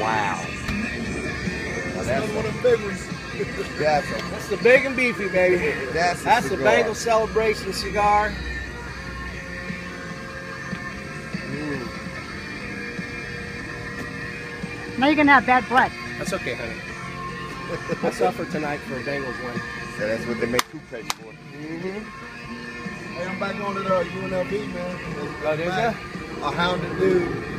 Wow. Now that's one of the big ones. that's a, That's the big and beefy, baby. that's a That's the cigar. Bengal Celebration cigar. Now you're gonna have bad breath. That's okay, honey. I suffer tonight for a Bengals win. So that's what they make toothpaste for. Mm-hmm. Hey, I'm back on to the UNLV, man. Oh, did ya? A hounded dude